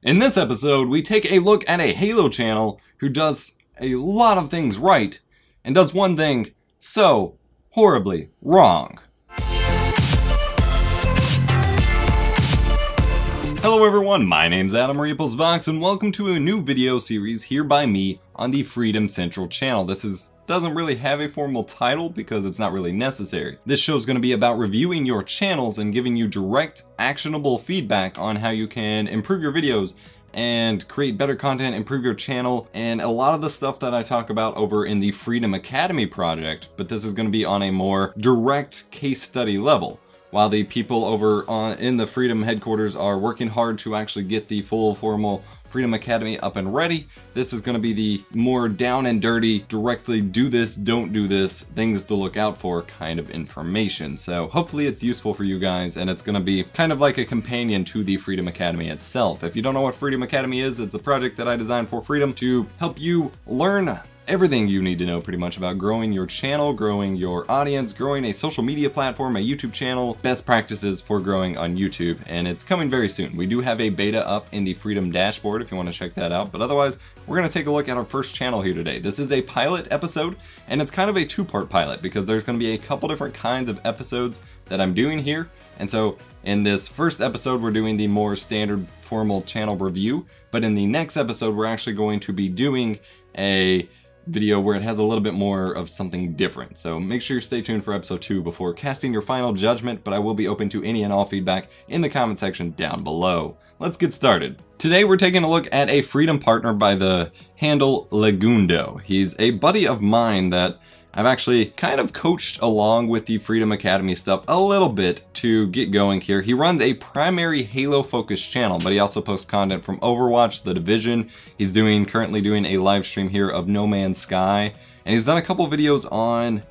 In this episode, we take a look at a Halo channel who does a lot of things right and does one thing so horribly wrong. Hello everyone, my name's Adam Rieples Vox and welcome to a new video series here by me on the Freedom Central channel. This is doesn't really have a formal title because it's not really necessary. This show is going to be about reviewing your channels and giving you direct, actionable feedback on how you can improve your videos and create better content, improve your channel, and a lot of the stuff that I talk about over in the Freedom Academy project, but this is going to be on a more direct case study level while the people over on in the Freedom headquarters are working hard to actually get the full formal Freedom Academy up and ready. This is going to be the more down and dirty, directly do this, don't do this, things to look out for kind of information. So hopefully it's useful for you guys and it's going to be kind of like a companion to the Freedom Academy itself. If you don't know what Freedom Academy is, it's a project that I designed for Freedom to help you learn everything you need to know pretty much about growing your channel, growing your audience, growing a social media platform, a YouTube channel, best practices for growing on YouTube, and it's coming very soon. We do have a beta up in the Freedom dashboard if you want to check that out, but otherwise, we're going to take a look at our first channel here today. This is a pilot episode, and it's kind of a two-part pilot because there's going to be a couple different kinds of episodes that I'm doing here, and so in this first episode, we're doing the more standard formal channel review, but in the next episode, we're actually going to be doing a video where it has a little bit more of something different. So make sure you stay tuned for episode 2 before casting your final judgment, but I will be open to any and all feedback in the comment section down below. Let's get started. Today we're taking a look at a Freedom partner by the handle Legundo. He's a buddy of mine that I've actually kind of coached along with the Freedom Academy stuff a little bit to get going here. He runs a primary Halo focused channel, but he also posts content from Overwatch, The Division. He's doing currently doing a live stream here of No Man's Sky, and he's done a couple videos on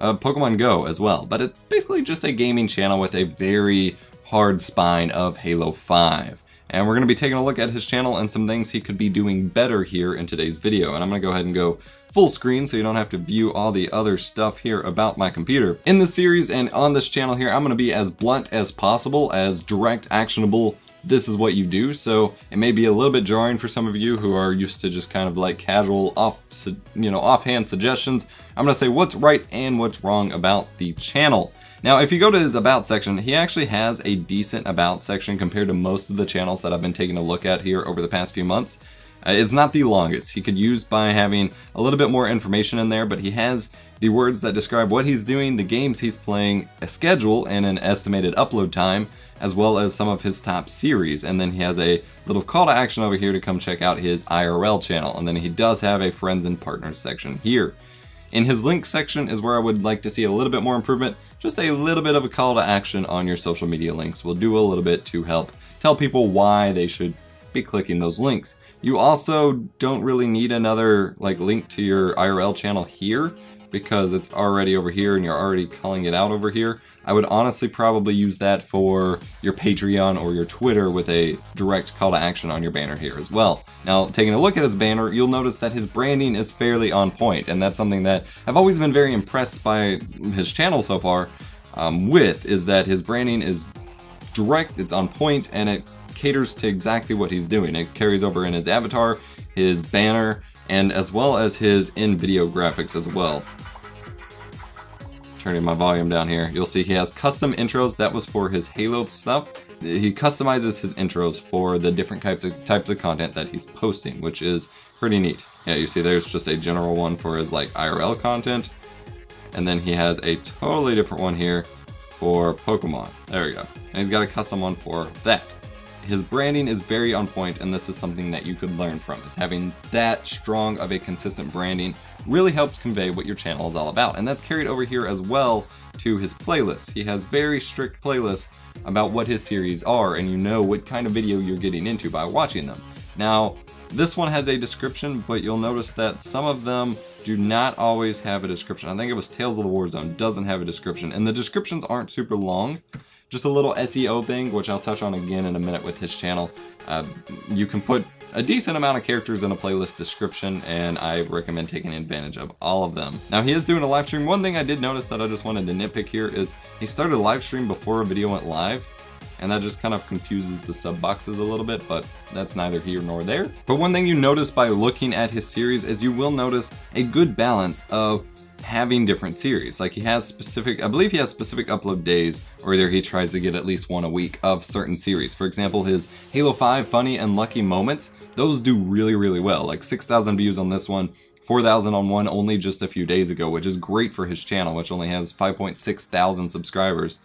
uh, Pokemon Go as well. But it's basically just a gaming channel with a very hard spine of Halo 5. And we're going to be taking a look at his channel and some things he could be doing better here in today's video. And I'm going to go ahead and go full screen so you don't have to view all the other stuff here about my computer. In this series and on this channel here, I'm going to be as blunt as possible, as direct, actionable, this is what you do. So it may be a little bit jarring for some of you who are used to just kind of like casual off, you know, offhand suggestions. I'm going to say what's right and what's wrong about the channel. Now, if you go to his About section, he actually has a decent About section compared to most of the channels that I've been taking a look at here over the past few months. Uh, it's not the longest. He could use by having a little bit more information in there, but he has the words that describe what he's doing, the games he's playing, a schedule, and an estimated upload time, as well as some of his top series. And then he has a little call to action over here to come check out his IRL channel. And then he does have a friends and partners section here. In his link section is where I would like to see a little bit more improvement. Just a little bit of a call to action on your social media links will do a little bit to help tell people why they should be clicking those links. You also don't really need another like link to your IRL channel here because it's already over here and you're already calling it out over here. I would honestly probably use that for your Patreon or your Twitter with a direct call to action on your banner here as well. Now, taking a look at his banner, you'll notice that his branding is fairly on point, and that's something that I've always been very impressed by his channel so far um, with, is that his branding is direct, it's on point, and it caters to exactly what he's doing. It carries over in his avatar, his banner, and as well as his in-video graphics as well. Turning my volume down here, you'll see he has custom intros. That was for his Halo stuff. He customizes his intros for the different types of types of content that he's posting, which is pretty neat. Yeah, you see there's just a general one for his like IRL content. And then he has a totally different one here for Pokemon. There we go. And he's got a custom one for that his branding is very on point and this is something that you could learn from is having that strong of a consistent branding really helps convey what your channel is all about. And that's carried over here as well to his playlists he has very strict playlists about what his series are and you know what kind of video you're getting into by watching them. Now this one has a description but you'll notice that some of them do not always have a description. I think it was Tales of the Warzone doesn't have a description and the descriptions aren't super long just a little SEO thing, which I'll touch on again in a minute with his channel. Uh, you can put a decent amount of characters in a playlist description, and I recommend taking advantage of all of them. Now, he is doing a live stream. One thing I did notice that I just wanted to nitpick here is he started a live stream before a video went live. and that just kind of confuses the sub boxes a little bit, but that's neither here nor there. But one thing you notice by looking at his series is you will notice a good balance of having different series. Like he has specific, I believe he has specific upload days, or either he tries to get at least one a week of certain series. For example, his Halo 5 Funny and Lucky Moments, those do really, really well. Like 6,000 views on this one, 4,000 on one only just a few days ago, which is great for his channel, which only has 5.6 thousand subscribers.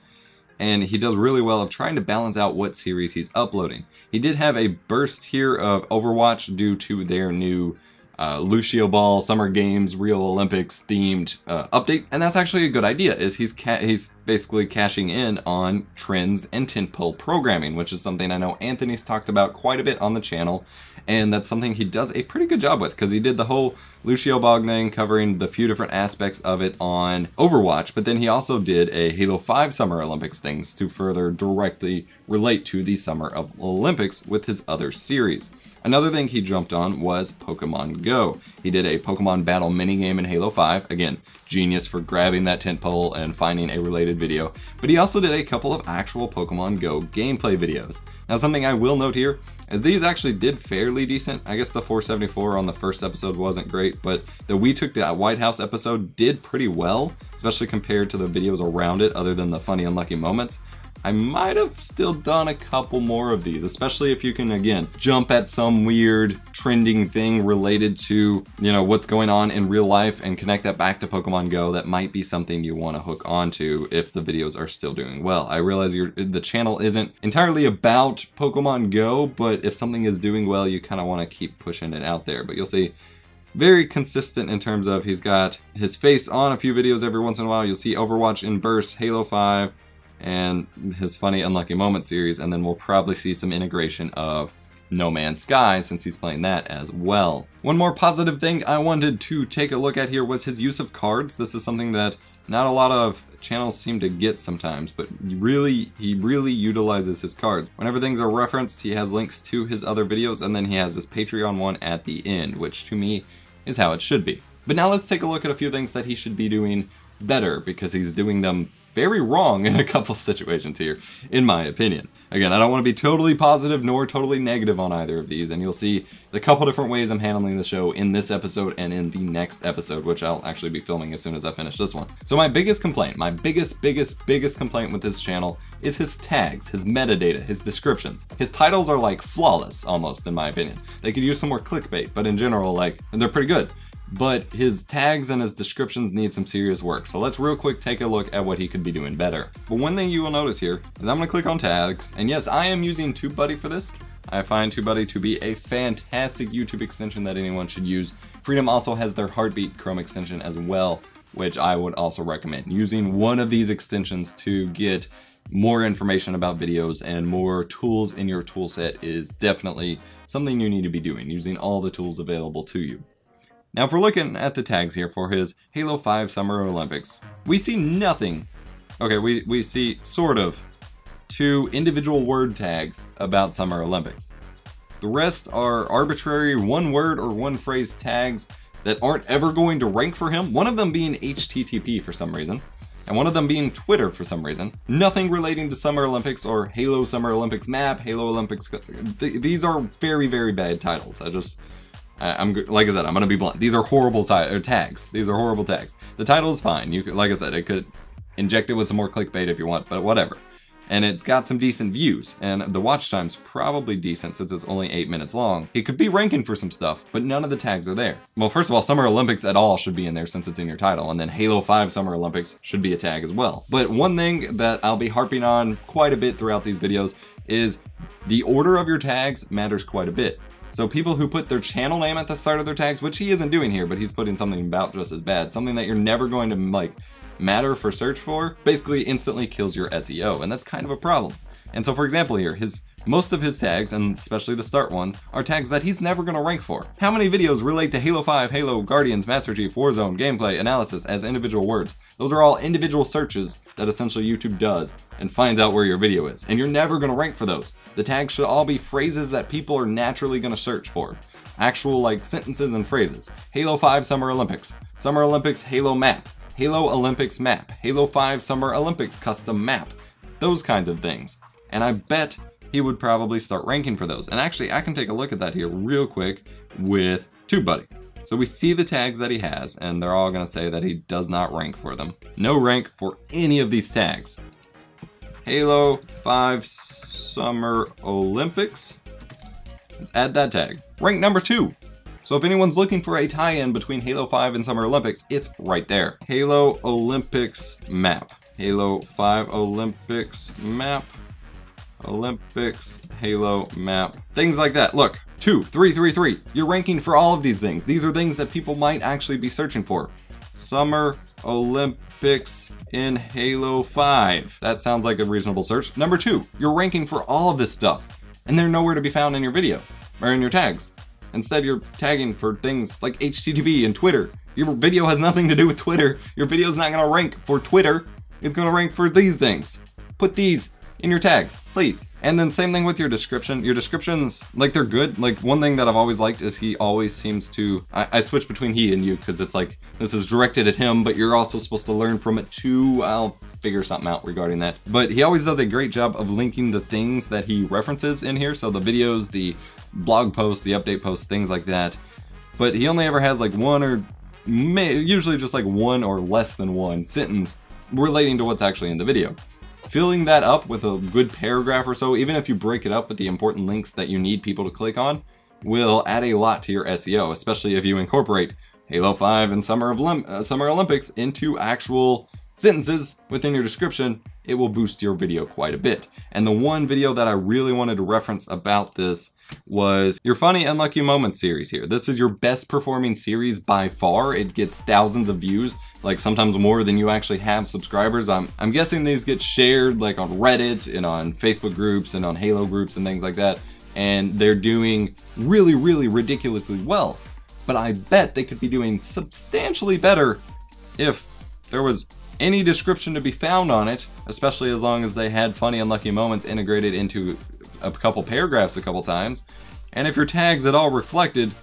And he does really well of trying to balance out what series he's uploading. He did have a burst here of Overwatch due to their new uh, Lucio Ball Summer Games Real Olympics themed uh, update, and that's actually a good idea. Is he's he's basically cashing in on trends and tentpole programming, which is something I know Anthony's talked about quite a bit on the channel, and that's something he does a pretty good job with because he did the whole Lucio Ball thing, covering the few different aspects of it on Overwatch, but then he also did a Halo 5 Summer Olympics things to further directly relate to the Summer of Olympics with his other series. Another thing he jumped on was Pokemon Go. He did a Pokemon Battle minigame in Halo 5. Again, genius for grabbing that tent pole and finding a related video. But he also did a couple of actual Pokemon Go gameplay videos. Now something I will note here is these actually did fairly decent. I guess the 474 on the first episode wasn't great, but the We Took the White House episode did pretty well, especially compared to the videos around it other than the funny unlucky moments. I might have still done a couple more of these, especially if you can, again, jump at some weird trending thing related to, you know, what's going on in real life and connect that back to Pokemon Go. That might be something you want to hook onto if the videos are still doing well. I realize the channel isn't entirely about Pokemon Go, but if something is doing well, you kind of want to keep pushing it out there. But you'll see very consistent in terms of he's got his face on a few videos every once in a while. You'll see Overwatch in bursts, Halo 5, and his Funny Unlucky Moment series, and then we'll probably see some integration of No Man's Sky since he's playing that as well. One more positive thing I wanted to take a look at here was his use of cards. This is something that not a lot of channels seem to get sometimes, but really, he really utilizes his cards. Whenever things are referenced, he has links to his other videos, and then he has his Patreon one at the end, which to me is how it should be. But now let's take a look at a few things that he should be doing better, because he's doing them very wrong in a couple situations here, in my opinion. Again, I don't want to be totally positive nor totally negative on either of these, and you'll see the couple different ways I'm handling the show in this episode and in the next episode, which I'll actually be filming as soon as I finish this one. So my biggest complaint, my biggest, biggest, biggest complaint with this channel is his tags, his metadata, his descriptions. His titles are like flawless, almost, in my opinion. They could use some more clickbait, but in general, like, they're pretty good but his tags and his descriptions need some serious work. So let's real quick take a look at what he could be doing better. But one thing you will notice here is I'm gonna click on tags, and yes, I am using TubeBuddy for this. I find TubeBuddy to be a fantastic YouTube extension that anyone should use. Freedom also has their Heartbeat Chrome extension as well, which I would also recommend. Using one of these extensions to get more information about videos and more tools in your toolset is definitely something you need to be doing, using all the tools available to you. Now if we're looking at the tags here for his Halo 5 Summer Olympics, we see nothing. Okay, we, we see sort of two individual word tags about Summer Olympics. The rest are arbitrary one word or one phrase tags that aren't ever going to rank for him, one of them being HTTP for some reason, and one of them being Twitter for some reason. Nothing relating to Summer Olympics or Halo Summer Olympics map, Halo Olympics. Th these are very, very bad titles. I just, I, am like I said, I'm gonna be blunt. These are horrible tags. These are horrible tags. The title is fine. You could, like I said, it could inject it with some more clickbait if you want, but whatever. And it's got some decent views, and the watch time's probably decent since it's only 8 minutes long. It could be ranking for some stuff, but none of the tags are there. Well, first of all, Summer Olympics at all should be in there since it's in your title, and then Halo 5 Summer Olympics should be a tag as well. But one thing that I'll be harping on quite a bit throughout these videos is the order of your tags matters quite a bit. So people who put their channel name at the start of their tags, which he isn't doing here, but he's putting something about just as bad, something that you're never going to like matter for search for, basically instantly kills your SEO, and that's kind of a problem. And so for example here, his most of his tags, and especially the start ones, are tags that he's never gonna rank for. How many videos relate to Halo 5, Halo, Guardians, Master Chief, Warzone, gameplay, analysis as individual words? Those are all individual searches that essentially YouTube does and finds out where your video is. And you're never gonna rank for those. The tags should all be phrases that people are naturally gonna search for. Actual like sentences and phrases. Halo 5 Summer Olympics. Summer Olympics Halo map. Halo Olympics map. Halo 5 Summer Olympics custom map. Those kinds of things. And I bet he would probably start ranking for those. And actually, I can take a look at that here real quick with TubeBuddy. So we see the tags that he has, and they're all gonna say that he does not rank for them. No rank for any of these tags. Halo 5 Summer Olympics. Let's add that tag. Rank number two. So if anyone's looking for a tie-in between Halo 5 and Summer Olympics, it's right there. Halo Olympics map. Halo 5 Olympics map. Olympics, Halo map, things like that. Look, two, three, three, three. You're ranking for all of these things. These are things that people might actually be searching for. Summer Olympics in Halo 5. That sounds like a reasonable search. Number two, you're ranking for all of this stuff, and they're nowhere to be found in your video, or in your tags. Instead, you're tagging for things like HTTP and Twitter. Your video has nothing to do with Twitter. Your video's not gonna rank for Twitter. It's gonna rank for these things. Put these in your tags, please. And then same thing with your description. Your descriptions, like they're good. Like one thing that I've always liked is he always seems to, I, I switch between he and you because it's like, this is directed at him, but you're also supposed to learn from it too. I'll figure something out regarding that. But he always does a great job of linking the things that he references in here. So the videos, the blog posts, the update posts, things like that. But he only ever has like one or usually just like one or less than one sentence relating to what's actually in the video. Filling that up with a good paragraph or so, even if you break it up with the important links that you need people to click on, will add a lot to your SEO, especially if you incorporate Halo 5 and Summer, of uh, Summer Olympics into actual sentences within your description, it will boost your video quite a bit. And the one video that I really wanted to reference about this was your Funny Unlucky Moments series here. This is your best performing series by far. It gets thousands of views, like sometimes more than you actually have subscribers. I'm, I'm guessing these get shared like on Reddit and on Facebook groups and on Halo groups and things like that. And they're doing really, really ridiculously well. But I bet they could be doing substantially better if there was any description to be found on it, especially as long as they had funny unlucky moments integrated into a couple paragraphs a couple times, and if your tags at all reflected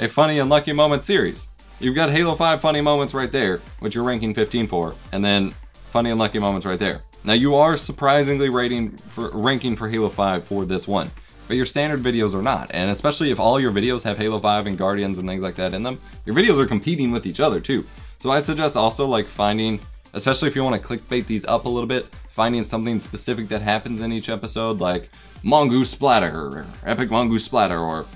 a funny and lucky moment series. You've got Halo 5 funny moments right there, which you're ranking 15 for, and then funny and lucky moments right there. Now you are surprisingly rating for ranking for Halo 5 for this one, but your standard videos are not. And especially if all your videos have Halo 5 and Guardians and things like that in them, your videos are competing with each other too. So I suggest also like finding especially if you want to clickbait these up a little bit, finding something specific that happens in each episode, like Mongoose Splatter, or Epic Mongoose Splatter, or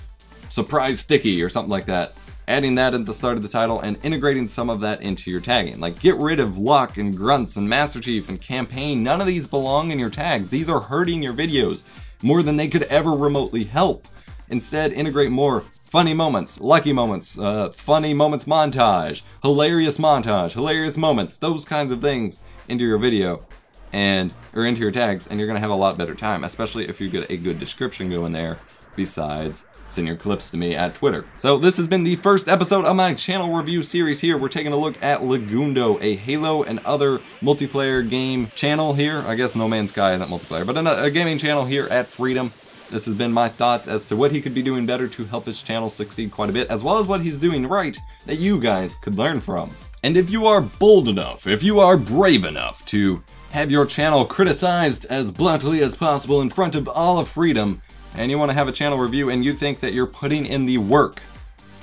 Surprise Sticky, or something like that. Adding that at the start of the title and integrating some of that into your tagging. Like get rid of Luck and Grunts and Master Chief and Campaign. None of these belong in your tags. These are hurting your videos more than they could ever remotely help. Instead, integrate more funny moments, lucky moments, uh, funny moments montage, hilarious montage, hilarious moments, those kinds of things into your video and or into your tags and you're gonna have a lot better time, especially if you get a good description going there besides send your clips to me at Twitter. So this has been the first episode of my channel review series here. We're taking a look at Legundo, a Halo and other multiplayer game channel here. I guess No Man's Sky isn't multiplayer, but a gaming channel here at Freedom. This has been my thoughts as to what he could be doing better to help his channel succeed quite a bit, as well as what he's doing right that you guys could learn from. And if you are bold enough, if you are brave enough to have your channel criticized as bluntly as possible in front of all of freedom, and you want to have a channel review and you think that you're putting in the work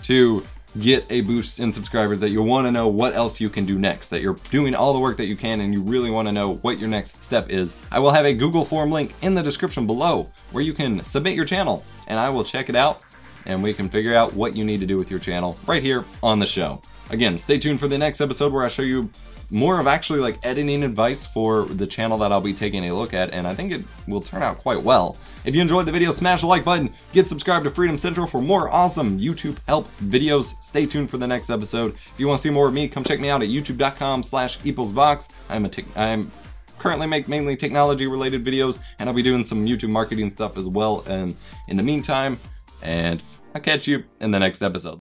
to get a boost in subscribers, that you want to know what else you can do next, that you're doing all the work that you can and you really want to know what your next step is, I will have a Google form link in the description below where you can submit your channel and I will check it out and we can figure out what you need to do with your channel right here on the show. Again, stay tuned for the next episode where I show you more of actually like editing advice for the channel that I'll be taking a look at, and I think it will turn out quite well. If you enjoyed the video, smash the like button, get subscribed to Freedom Central for more awesome YouTube help videos. Stay tuned for the next episode. If you want to see more of me, come check me out at youtube.com slash eposvox. I'm a I'm currently make mainly technology related videos, and I'll be doing some YouTube marketing stuff as well. And in the meantime, and I'll catch you in the next episode.